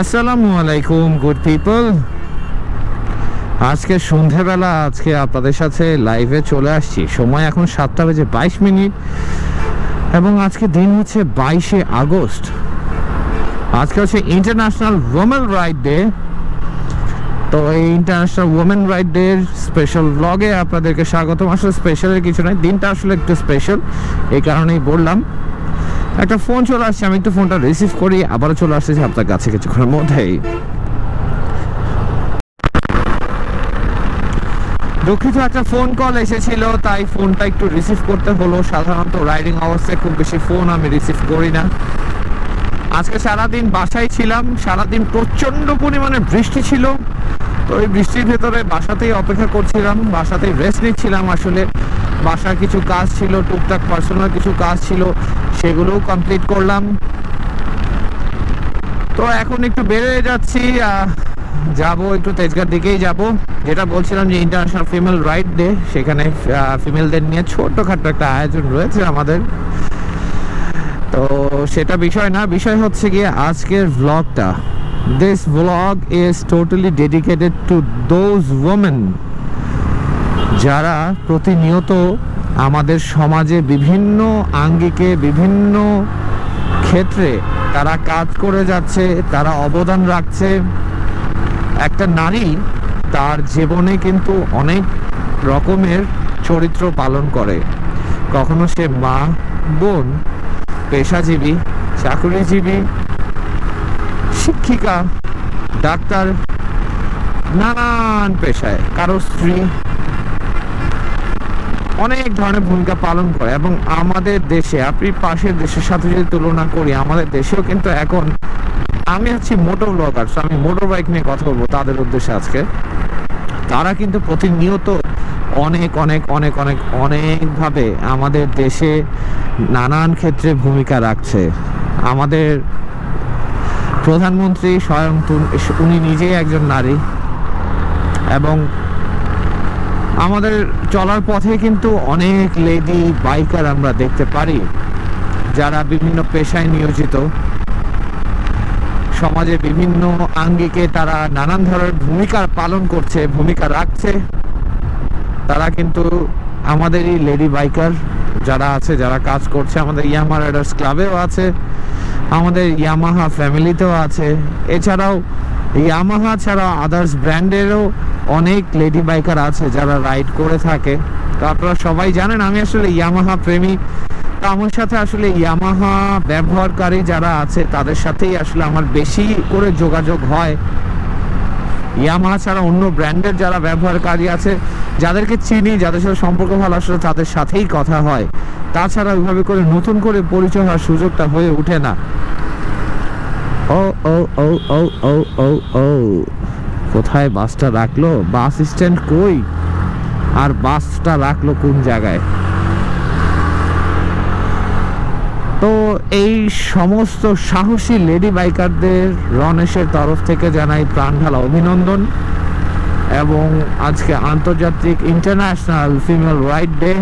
আসসালামু আলাইকুম good people আজকে সন্ধেবেলা, আজকে আপনাদের সাথে লাইভে চলে আসছি। সময় এখন সাতটা বেজে বাইশ মিনিট এবং আজকে দিন হচ্ছে বাইশে আগস্ট। আজকে হচ্ছে ইন্টারন্যাশনাল ওমেন রাইট ডে তো এই international women right day special ব্লগে আপনাদেরকে স্বাগতম। আসলে স্পেশালের কিছু নয়, দিনটা আসলে একটু স্পেশাল এই কারণেই বললাম। একটা ফোন চলে আসছে, আমি একটু ফোনটা রিসিভ করি, আবারও চলে আসতেছি আপনার কাছে কিছুক্ষণের মধ্যেই। দুঃখিত, একটা ফোন কল এসেছিল, তাই ফোনটা একটু রিসিভ করতে হলো। সাধারণত রাইডিং অবস্থায় খুব বেশি ফোন আমি রিসিভ করি না। আজকে সারাদিন বাসায় ছিলাম, সারাদিন প্রচণ্ড পরিমাণে বৃষ্টি ছিল। তো ওই বৃষ্টির ভেতরে বাসাতেই অপেক্ষা করছিলাম, বাসাতেই রেস্ট নিচ্ছিলাম আসলে। বাসার কিছু কাজ ছিল, টুকটাক পার্সোনাল কিছু কাজ ছিল, সেগুলোও কমপ্লিট করলাম। তো এখন একটু বেরোয় যাচ্ছি যাব একটু তেজগার দিকেই যাব। যেটা বলছিলাম যে ইন্টারন্যাশনাল ফিমেল রাইট ডে সেখানে ফিমেলদের নিয়ে ছোট্টখাটো একটা আয়োজন রয়েছে আমাদের। তো সেটা বিষয় না, বিষয় হচ্ছে গিয়ে আজকের ব্লগটা this blog is totally dedicated to those women যারা প্রতিনিয়ত আমাদের সমাজে বিভিন্ন আঙ্গিকে, বিভিন্ন ক্ষেত্রে তারা কাজ করে যাচ্ছে, তারা অবদান রাখছে। একটা নারী তার জীবনে কিন্তু অনেক রকমের চরিত্র পালন করে। কখনো সে মা, বোন পেশাজীবী, চাকরিজীবী, শিক্ষিকা, ডাক্তার, নানান পেশায়। কারও স্ত্রী অনেক ধরনের ভূমিকা পালন করে এবং আমাদের দেশে, আপনি পাশের দেশের সাথে যদি তুলনা করি, আমাদের দেশেও কিন্তু এখন আমি হচ্ছি মোটর ব্লগার আমি মোটর বাইক নিয়ে কথা বলব তাদের উদ্দেশ্যে আজকে। তারা কিন্তু প্রতিনিয়ত অনেক অনেক অনেক অনেক, অনেকভাবে আমাদের দেশে নানান ক্ষেত্রে ভূমিকা রাখছে। আমাদের প্রধানমন্ত্রী স্বয়ং উনি নিজেই একজন নারী এবং আমাদের চলার পথে কিন্তু অনেক লেডি বাইকার আমরা দেখতে পারি, যারা বিভিন্ন পেশায় নিয়োজিত। সমাজে বিভিন্ন আঙ্গিকে তারা নানান ধরনের ভূমিকা পালন করছে, ভূমিকা রাখছে। তারা কিন্তু আমাদের এই লেডি বাইকার যারা আছে, যারা কাজ করছে, আমাদের ইয়ামা রাইডার্স ক্লাবেও আছে, আমাদের ইয়ামাহা ফ্যামিলিতেও আছে। এছাড়াও ইয়ামাহা ছাড়া আদার্স ব্র্যান্ডেরও অনেক লেডি বাইকার আছে যারা রাইড করে থাকে। তো আপনারা সবাই জানেন, আমি আসলে ইয়ামাহা প্রেমী তো আমার সাথে আসলে ইয়ামাহা ব্যবহারকারী যারা আছে, তাদের সাথেই আসলে আমার বেশি করে যোগাযোগ হয়। ইয়ামাহা ছাড়া অন্য ব্র্যান্ডের যারা ব্যবহারকারী আছে, যাদেরকে চিনি, যাদের সাথে সম্পর্ক ভালো আসলে তাদের সাথেই কথা হয়। তাছাড়া ওইভাবে করে নতুন করে পরিচয় হওয়ার সুযোগটা হয়ে ওঠে না। ও ও ও। কোথায় বাসটা রাখল? বাস স্ট্যান্ড কই? আর বাসটা রাখল কোন জায়গায়? তো এই সমস্ত সাহসী লেডি বাইকারদের রনেশের তরফ থেকে জানাই প্রাণ ঢালা অভিনন্দন। এবং আজকে আন্তর্জাতিক ইন্টারন্যাশনাল ফিমেল রাইট ডে,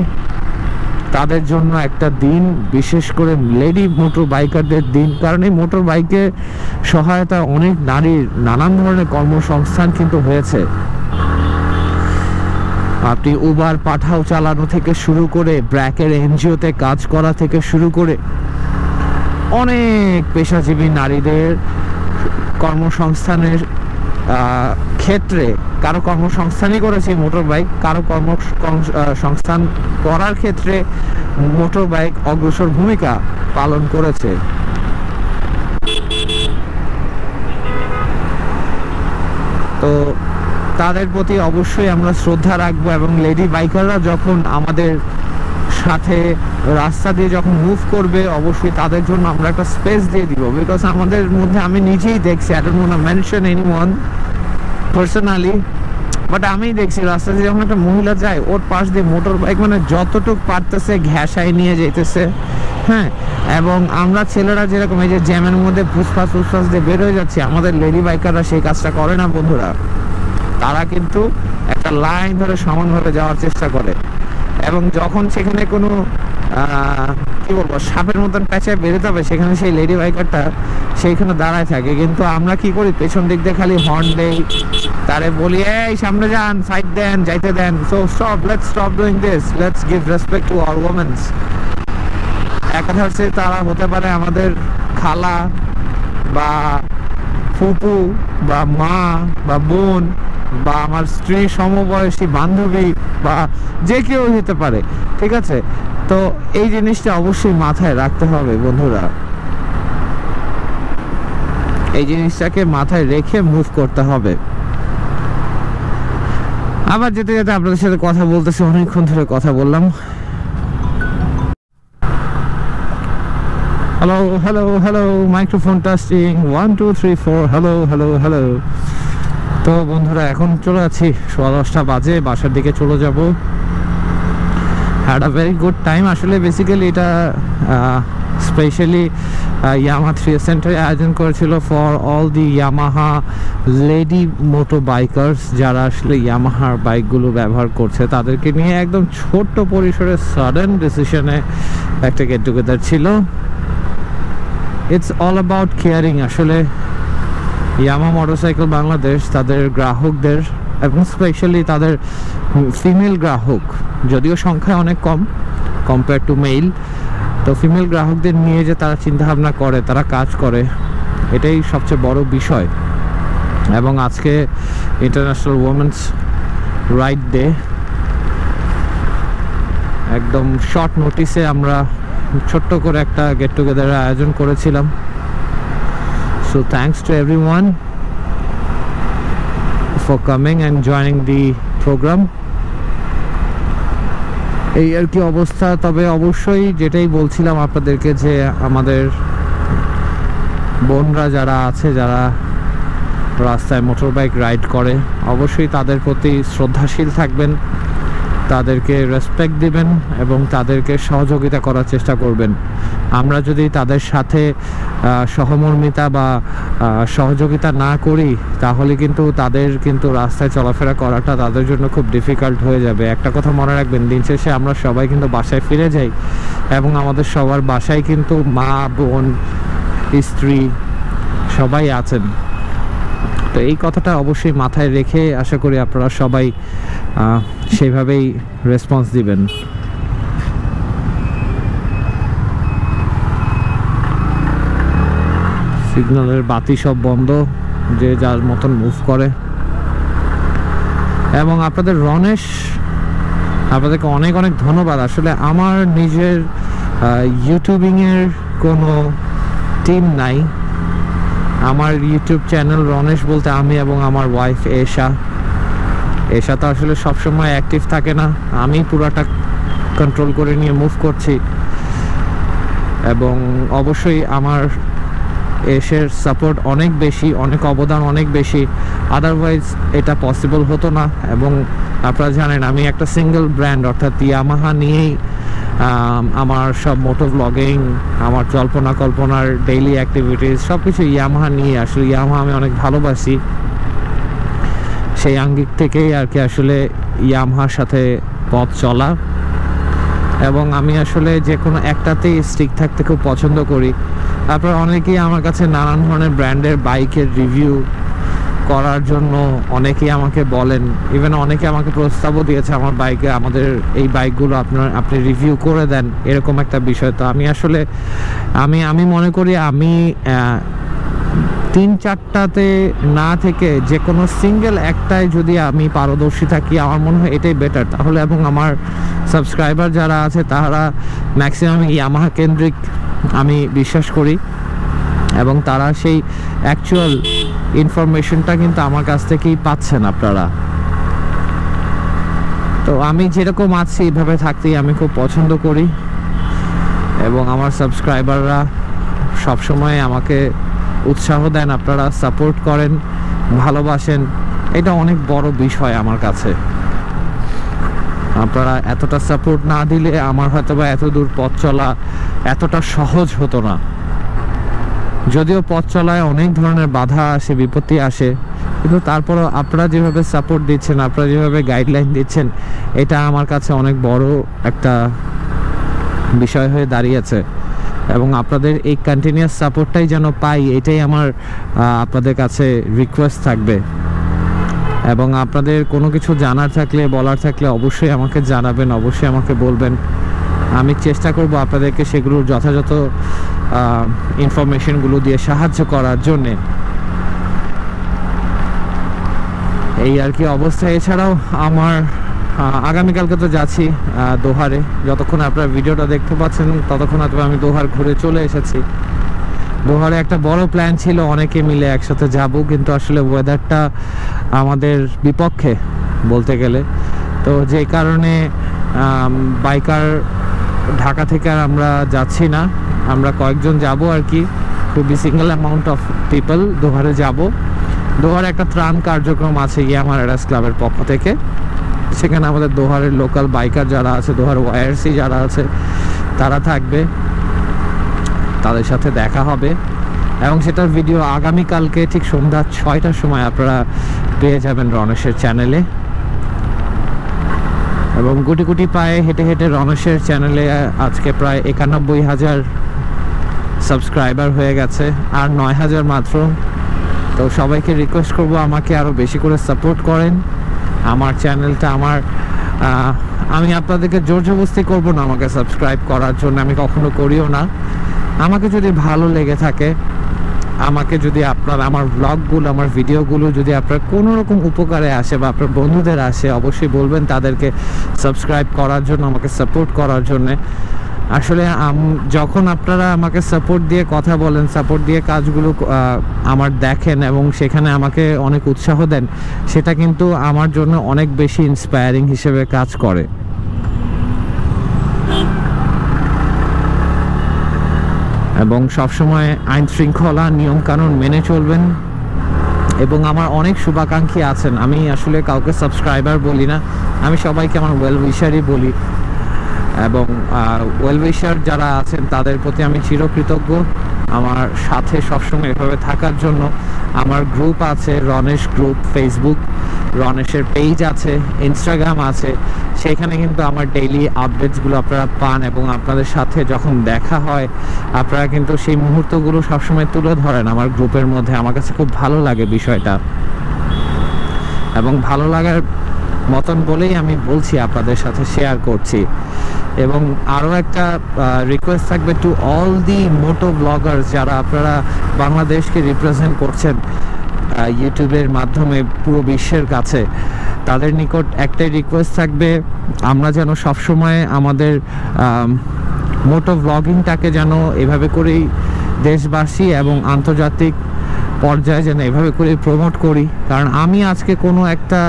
তাদের জন্য একটা দিন, বিশেষ করে লেডি মোটর বাইকারদের দিন। কারণ এই মোটর বাইকে সহায়তা অনেক নারীর নানান ধরনের কর্মসংস্থান কিন্তু হয়েছে। আপনি উবার পাঠাও চালানো থেকে শুরু করে ব্র্যাকের এনজিওতে কাজ করা থেকে শুরু করে অনেক পেশাজীবী নারীদের কর্মসংস্থানের ক্ষেত্রে কারও কর্মসংস্থানই করেছে মোটর বাইক, কারও কর্ম সংস্থান করার ক্ষেত্রে মোটর বাইক অগ্রসর ভূমিকা পালন করেছে। তো তাদের প্রতি অবশ্যই আমরা শ্রদ্ধা রাখব এবং লেডি বাইকাররা যখন আমাদের সাথে রাস্তা দিয়ে যখন মুভ করবে, অবশ্যই তাদের জন্য আমরা একটা স্পেস দিয়ে দিব। বিকজ আমাদের মধ্যে আমি নিজেই দেখছি I don't mention anyone personally but আমি দেখছি রাস্তা দিয়ে যখন একটা মহিলা যায়, ওর পাশ দিয়ে মোটর বাইক মানে যতটুক পারতেছে ঘ্যাসায় নিয়ে যেতেছে হ্যাঁ এবং আমরা ছেলেরা যেরকম এই যে জ্যামের মধ্যে ফুসফাস ফুসফাস দিয়ে বের হয়ে যাচ্ছি, আমাদের লেডি বাইকাররা সেই কাজটা করে না, বন্ধুরা। তারা কিন্তু একটা লাইন ধরে সমানভাবে যাওয়ার চেষ্টা করে। এবং যখন সেখানে কোনো কি বলব, সাপের মতন প্যাঁচায় বেরোতে হবে, সেখানে সেই লেডি বাইকারটা সেইখানে দাঁড়ায় থাকে। কিন্তু আমরা কি করি, পেছন দিক দিয়ে খালি হর্ন দেই, তারে বলি, এই, সামনে যান সাইড দেন, যাইতে দেন। So stop let's stop doing this let's give respect to our women's এক কথা হচ্ছে তারা হতে পারে আমাদের খালা বা ফুপু বা মা বা বোন। বা আমার স্ত্রী সমবয়সী বান্ধবী বা যে কেউ হতে পারে, ঠিক আছে? তো এই জিনিসটা অবশ্যই মাথায় রাখতে হবে বন্ধুরা। এই জিনিসটাকে মাথায় রেখে মুভ করতে হবে। আবার যেতে যেতে আপনাদের সাথে কথা বলতেছি, অনেকক্ষণ ধরে কথা বললাম। Hello hello hello microphone testing one two three four hello hello hello তো বন্ধুরা, এখন চলে আছি সোয়া দশটা বাজে, বাসার দিকে চলে যাব। Had a very good time আসলে বেসিক্যালি এটা স্পেশালি ইয়ামা থ্রি সেন্টারে আয়োজন করেছিল for all the Yamaha lady moto bikers যারা আসলে ইয়ামাহার বাইকগুলো ব্যবহার করছে, তাদেরকে নিয়ে একদম ছোট্ট পরিসরে সাডেন ডিসিশনে একটা গেট টুগেদার ছিল। ইটস অল অ্যাবাউট কেয়ারিং আসলে ইয়ামা মোটরসাইকেল বাংলাদেশ তাদের গ্রাহকদের এবং স্পেশালি তাদের ফিমেল গ্রাহক, যদিও সংখ্যা অনেক কম কম্পেয়ার টু মেল তো ফিমেল গ্রাহকদের নিয়ে যে তারা চিন্তাভাবনা করে, তারা কাজ করে, এটাই সবচেয়ে বড় বিষয়। এবং আজকে ইন্টারন্যাশনাল ওমেন্স রাইট ডে একদম শর্ট নোটিসে আমরা ছোট্ট করে একটা গেট টুগেদারের আয়োজন করেছিলাম। Thanks to everyone for coming and joining the programme এই আর কি অবস্থা? তবে অবশ্যই যেটাই বলছিলাম আপনাদেরকে যে আমাদের বোনরা যারা আছে, যারা রাস্তায় মোটর বাইক রাইড করে, অবশ্যই তাদের প্রতি শ্রদ্ধাশীল থাকবেন। তাদেরকে রেসপেক্ট দিবেন এবং তাদেরকে সহযোগিতা করার চেষ্টা করবেন। আমরা যদি তাদের সাথে সহমর্মিতা বা সহযোগিতা না করি, তাহলে কিন্তু তাদের কিন্তু রাস্তায় চলাফেরা করাটা তাদের জন্য খুব ডিফিকাল্ট হয়ে যাবে। একটা কথা মনে রাখবেন, দিন শেষে আমরা সবাই কিন্তু বাসায় ফিরে যাই এবং আমাদের সবার বাসায় কিন্তু মা, বোন, স্ত্রী সবাই আছেন। তো এই কথাটা অবশ্যই মাথায় রেখে আশা করি আপনারা সবাই সেইভাবেই রেসপন্স দিবেন। সিগন্যালের বাতি সব বন্ধ, যে যার মতন মুভ করে। এবং আপনাদের রনেশ আপনাদেরকে অনেক অনেক ধন্যবাদ। আসলে আমার নিজের ইউটিউবিংয়ের কোনো টিম নাই। আমার ইউটিউব চ্যানেল রনেশ বলতে আমি এবং আমার ওয়াইফ এশা। এশা তো আসলে সবসময় অ্যাক্টিভ থাকে না। আমি পুরাটা কন্ট্রোল করে নিয়ে মুভ করছি। এবং অবশ্যই আমার এসের সাপোর্ট অনেক বেশি, অনেক অবদান অনেক বেশি। আদারওয়াইজ এটা পসিবল হতো না এবং আপনারা জানেন, আমি একটা সিঙ্গেল ব্র্যান্ড অর্থাৎ ইয়ামাহা নিয়েই আমার সব মোটো ব্লগিং আমার জল্পনা কল্পনার ডেইলি অ্যাক্টিভিটিস সব কিছু ইয়ামাহা নিয়ে। আসলে ইয়ামাহা আমি অনেক ভালোবাসি। সেই আঙ্গিক থেকেই আর কি আসলে ইয়ামাহার সাথে পথ চলা। এবং আমি আসলে যে কোনো একটাতেই স্টিক থাকতে খুব পছন্দ করি। তারপর অনেকেই আমার কাছে নানান ধরনের ব্র্যান্ডের বাইকের রিভিউ করার জন্য অনেকেই আমাকে বলেন ইভেন অনেকে আমাকে প্রস্তাবও দিয়েছে আমার বাইকে আমাদের এই বাইকগুলো আপনার, আপনি রিভিউ করে দেন, এরকম একটা বিষয়। তো আমি আসলে, আমি আমি মনে করি আমি তিন চারটাতে না থেকে যে কোনো সিঙ্গেল একটায় যদি আমি পারদর্শী থাকি, আমার মনে হয় এটাই বেটার তাহলে এবং আমার সাবস্ক্রাইবার যারা আছে, তারা ম্যাক্সিমাম ইয়ামাহা কেন্দ্রিক আমি বিশ্বাস করি। এবং তারা সেই অ্যাকচুয়াল ইনফরমেশনটা কিন্তু আমার কাছ থেকেই পাচ্ছেন আপনারা। তো আমি যেরকম আছি এইভাবে থাকতেই আমি খুব পছন্দ করি। এবং আমার সাবস্ক্রাইবাররা সবসময় আমাকে উৎসাহ দেন, আপনারা সাপোর্ট করেন, ভালোবাসেন। এটা অনেক বড় বিষয় আমার কাছে। আপনারা এতটা সাপোর্ট না দিলে আমার হয়তো বা এত দূর পথ চলা এতটা সহজ হতো না। যদিও পথ চলায় অনেক ধরনের বাধা আসে, বিপত্তি আসে, কিন্তু তারপরও আপনারা যেভাবে সাপোর্ট দিচ্ছেন, আপনারা যেভাবে গাইডলাইন দিচ্ছেন, এটা আমার কাছে অনেক বড় একটা বিষয় হয়ে দাঁড়িয়েছে এবং আপনাদের এই কন্টিনিউয়াস সাপোর্টটাই যেন পাই, এটাই আমার আপনাদের কাছে রিকোয়েস্ট থাকবে। এবং আপনাদের কোনো কিছু জানার থাকলে, বলার থাকলে অবশ্যই আমাকে জানাবেন, অবশ্যই আমাকে বলবেন। আমি চেষ্টা করব আপনাদেরকে সেগুলোর যথাযথ ইনফরমেশনগুলো দিয়ে সাহায্য করার জন্যে। এই আর কি অবস্থা। এছাড়াও আমার আগামীকালকে তো যাচ্ছি দোহারে। যতক্ষণ আপনারা ভিডিওটা দেখতে পাচ্ছেন, ততক্ষণ হয়তো আমি দোহার ঘুরে চলে এসেছি। দোহারে একটা বড় প্ল্যান ছিল, অনেকে মিলে একসাথে যাব, কিন্তু আসলে ওয়েদারটা আমাদের বিপক্ষে বলতে গেলে। তো যে কারণে বাইকার ঢাকা থেকে আর আমরা যাচ্ছি না। আমরা কয়েকজন যাব আর কি। খুবই সিঙ্গেল অ্যামাউন্ট অফ পিপল দোহারে যাব। দোহারে একটা ত্রাণ কার্যক্রম আছে ইয়ামার এরাস ক্লাবের পক্ষ থেকে। সেখানে আমাদের দোহারের লোকাল বাইকার যারা আছে, দোহার ওয়ারসি যারা আছে, তারা থাকবে। তাদের সাথে দেখা হবে। এবং সেটার ভিডিও আগামীকালকে ঠিক সন্ধ্যা ছয়টার সময় আপনারা পেয়ে যাবেন রনেশের চ্যানেলে এবং গুটি গুটি পায়ে হেঁটে হেঁটে রনেশের চ্যানেলে আজকে প্রায় একানব্বই হাজার সাবস্ক্রাইবার হয়ে গেছে, আর নয় হাজার মাত্র। তো সবাইকে রিকোয়েস্ট করব আমাকে আরও বেশি করে সাপোর্ট করেন। আমার চ্যানেলটা আমার আমি আপনাদেরকে জোর জবস্তি করব না আমাকে সাবস্ক্রাইব করার জন্য, আমি কখনো করিও না। আমাকে যদি ভালো লেগে থাকে আমাকে যদি আপনার, আমার ব্লগগুলো আমার ভিডিওগুলো যদি আপনার কোনো রকম উপকারে আসে বা আপনার বন্ধুদের আসে, অবশ্যই বলবেন তাদেরকে সাবস্ক্রাইব করার জন্য, আমাকে সাপোর্ট করার জন্যে। আসলে যখন আপনারা আমাকে সাপোর্ট দিয়ে কথা বলেন সাপোর্ট দিয়ে কাজগুলো আমার দেখেন এবং সেখানে আমাকে অনেক উৎসাহ দেন, সেটা কিন্তু আমার জন্য অনেক বেশি ইন্সপায়ারিং হিসেবে কাজ করে। এবং সবসময় আইন শৃঙ্খলা, নিয়মকানুন মেনে চলবেন। এবং আমার অনেক শুভাকাঙ্ক্ষী আছেন। আমি আসলে কাউকে সাবস্ক্রাইবার বলি না। আমি সবাইকে আমার ওয়েল উইশারই বলি। এবং ওয়েল উইশার যারা আছেন, তাদের প্রতি আমি চিরকৃতজ্ঞ। আমার সাথে সবসময় এভাবে থাকার জন্য আমার গ্রুপ আছে রনেশ গ্রুপ ফেসবুক রনেশের পেজ আছে ইনস্টাগ্রাম আছে। সেখানে কিন্তু আমার ডেইলি আপডেটসগুলো আপনারা পান এবং আপনাদের সাথে যখন দেখা হয়, আপনারা কিন্তু সেই মুহূর্তগুলো সবসময় তুলে ধরেন আমার গ্রুপের মধ্যে। আমার কাছে খুব ভালো লাগে বিষয়টা। এবং ভালো লাগার মতন বলেই আমি বলছি, আপনাদের সাথে শেয়ার করছি। এবং আরও একটা রিকোয়েস্ট থাকবে to all the moto bloggers যারা আপনারা বাংলাদেশকে রিপ্রেজেন্ট করছেন ইউটিউবের মাধ্যমে পুরো বিশ্বের কাছে। তাদের নিকট একটাই রিকোয়েস্ট থাকবে, আমরা যেন সবসময় আমাদের মোটো ব্লগিংটাকে যেন এভাবে করেই দেশবাসী এবং আন্তর্জাতিক পর্যায়ে যেন এভাবে করে প্রমোট করি। কারণ আমি আজকে কোনো একটা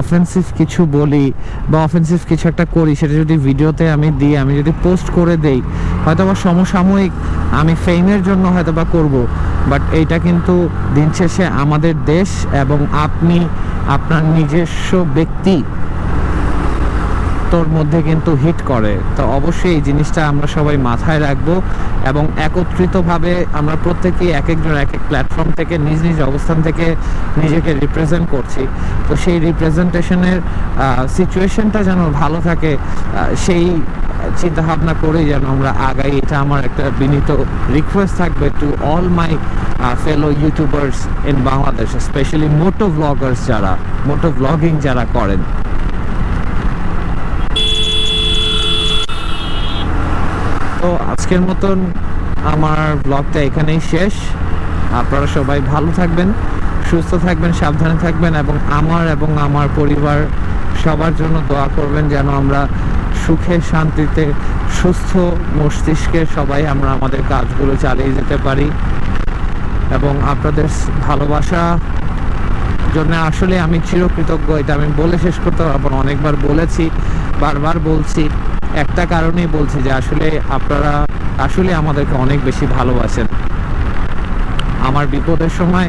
অফেন্সিভ কিছু বলি বা অফেন্সিভ কিছু একটা করি, সেটা যদি ভিডিওতে আমি দিই, আমি যদি পোস্ট করে দেই, হয়তো বা সমসাময়িক আমি ফেমের জন্য হয়তো বা করব বাট এইটা কিন্তু দিন শেষে আমাদের দেশ এবং আপনি, আপনার নিজস্ব ব্যক্তি তোর মধ্যে কিন্তু হিট করে। তো অবশ্যই এই জিনিসটা আমরা সবাই মাথায় রাখব এবং একত্রিতভাবে আমরা প্রত্যেকেই এক একজন এক এক প্ল্যাটফর্ম থেকে নিজ নিজ অবস্থান থেকে নিজেকে রিপ্রেজেন্ট করছি। তো সেই রিপ্রেজেন্টেশনের সিচুয়েশনটা যেন ভালো থাকে সেই চিন্তা ভাবনা করেই যেন আমরা আগাই। এটা আমার একটা বিনীত রিকোয়েস্ট থাকবে to all my fellow YouTubers in Bangladesh specially moto bloggers যারা মোটো ব্লগিং যারা করেন তো আজকের মতন আমার ব্লগটা এখানেই শেষ। আপনারা সবাই ভালো থাকবেন, সুস্থ থাকবেন, সাবধানে থাকবেন এবং আমার এবং আমার পরিবার সবার জন্য দোয়া করবেন যেন আমরা সুখে, শান্তিতে, সুস্থ মস্তিষ্কে সবাই আমরা আমাদের কাজগুলো চালিয়ে যেতে পারি এবং আপনাদের ভালোবাসা জন্য আসলে আমি চিরকৃতজ্ঞ, এটা আমি বলে শেষ করতে পারব অনেকবার বলেছি, বারবার বলছি। একটা কারণেই বলছি যে আসলে আপনারা আসলে আমাদেরকে অনেক বেশি ভালোবাসেন। আমার বিপদের সময়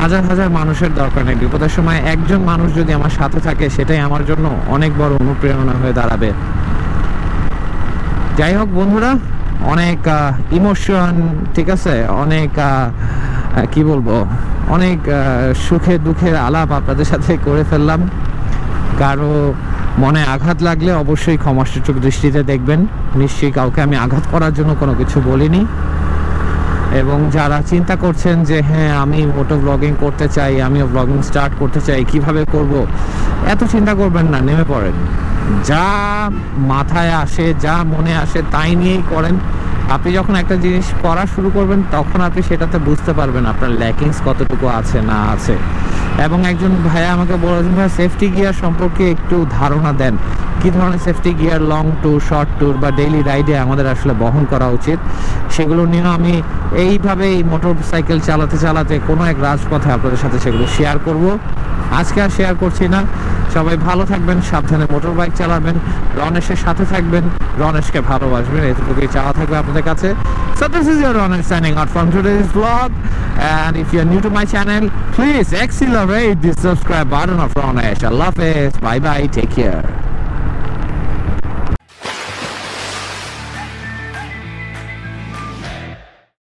হাজার হাজার মানুষের দরকার নেই। বিপদের সময় একজন মানুষ যদি আমার সাথে থাকে, সেটাই আমার জন্য অনেক বড় অনুপ্রেরণা হয়ে দাঁড়াবে। যাই হোক বন্ধুরা, অনেক ইমোশন ঠিক আছে? অনেক কি বলব? অনেক সুখে দুঃখের আলাপ আপনাদের সাথে করে ফেললাম। কারও মনে আঘাত লাগলে অবশ্যই ক্ষমাসূচক দৃষ্টিতে দেখবেন। নিশ্চয়ই কাউকে আমি আঘাত করার জন্য কোনো কিছু বলিনি। এবং যারা চিন্তা করছেন যে হ্যাঁ আমি মোটো ব্লগিং করতে চাই, আমিও ব্লগিং স্টার্ট করতে চাই, কীভাবে করব? এত চিন্তা করবেন না, নেমে পড়েন। যা মাথায় আসে, যা মনে আসে, তাই নিয়েই করেন। আপনি যখন একটা জিনিস করা শুরু করবেন, তখন আপনি সেটাতে বুঝতে পারবেন আপনার ল্যাকিংস কতটুকু আছে না আছে। এবং একজন ভাইয়া আমাকে বলেছেন, ভাই সেফটি গিয়ার সম্পর্কে একটু ধারণা দেন। কি ধরনের safety gear long tour short tour বা ডেইলি রাইডে আমাদের আসলে বহন করা উচিত? সেগুলো নিয়েও আমি এইভাবে এই মোটর সাইকেল চালাতে চালাতে কোনো এক রাজপথে আপনাদের সাথে সেগুলো শেয়ার করব। আজকে আর শেয়ার করছি না সবাই ভালো থাকবেন সাবধানে মোটর বাইক চালাবেন রনেশের সাথে থাকবেন রনেশকে ভালোবাসবেন এতটুকুই চাওয়া থাকবে আপনাদের কাছে So this is your Ronesh signing out from today's vlog and if you're new to my channel please accelerate the subscribe button of Ronesh. Allah Hafiz. Bye bye. Take care.